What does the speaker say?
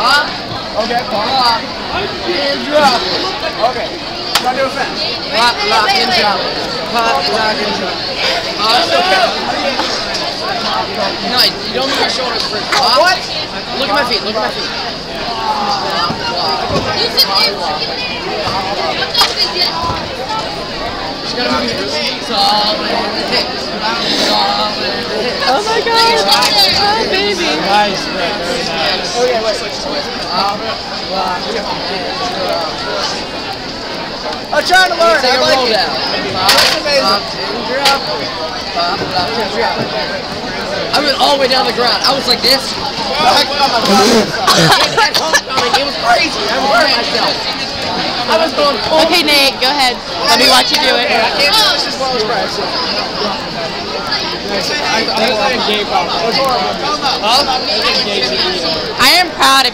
Pop. Okay, pop. And drop. Okay. Try to do it fast. Pop, lock, and drop. Pop, lock, and drop. Pop, okay. No, you don't move your shoulders first. Pop. What? Look at my feet. Look at my feet. Just gotta move your solid hip. Solid hip. Oh my gosh. Oh, baby. Nice, Very nice. Oh yeah, wait. I'm trying to learn. I like it. down. Pop, lock, and drop. Pop, lock, and drop. I went all the way down the ground. I was like this. It was crazy. I was hurting myself. I was going. Okay, Nate, go ahead. Let me watch you do it. I can't do this as well as Brad. I am proud of